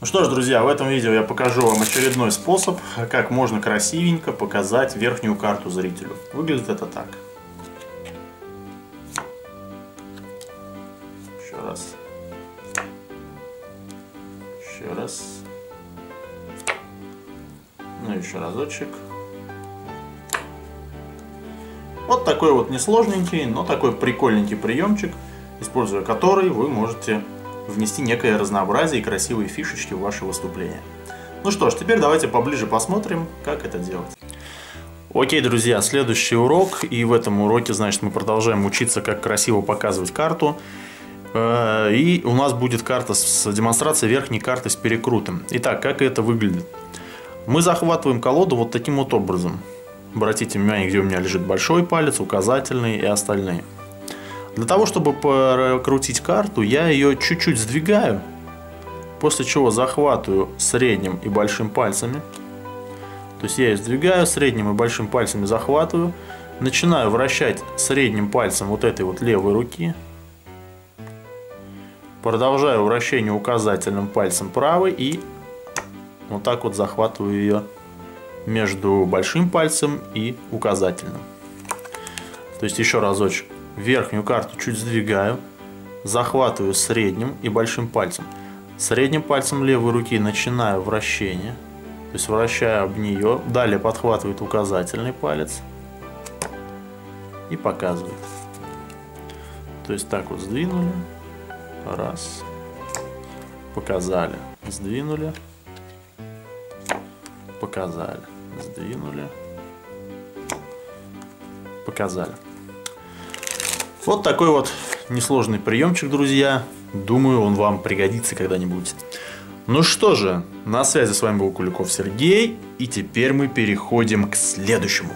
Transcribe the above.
Ну что ж, друзья, в этом видео я покажу вам очередной способ, как можно красивенько показать верхнюю карту зрителю. Выглядит это так. Еще раз. Еще раз. Ну, еще разочек. Вот такой вот несложненький, но такой прикольненький приемчик, используя который вы можете внести некое разнообразие и красивые фишечки в ваше выступление. Ну что ж, теперь давайте поближе посмотрим, как это делать. Окей, друзья, следующий урок, и в этом уроке, значит, мы продолжаем учиться, как красиво показывать карту. Э, и у нас будет карта с демонстрацией верхней карты с перекрутом. Итак, как это выглядит? Мы захватываем колоду вот таким вот образом. Обратите внимание, где у меня лежит большой палец, указательный и остальные. Для того, чтобы прокрутить карту, я ее чуть-чуть сдвигаю, после чего захватываю средним и большим пальцами. То есть я ее сдвигаю, средним и большим пальцами захватываю, начинаю вращать средним пальцем вот этой вот левой руки, продолжаю вращение указательным пальцем правой и вот так вот захватываю ее между большим пальцем и указательным. То есть еще разочек верхнюю карту чуть сдвигаю, захватываю средним и большим пальцем. Средним пальцем левой руки начинаю вращение, то есть вращаю об нее, далее подхватывает указательный палец и показывает. То есть так вот сдвинули, раз, показали, сдвинули, показали, сдвинули, показали. Вот такой вот несложный приемчик, друзья. Думаю, он вам пригодится когда-нибудь. Ну что же, на связи с вами был Куликов Сергей, и теперь мы переходим к следующему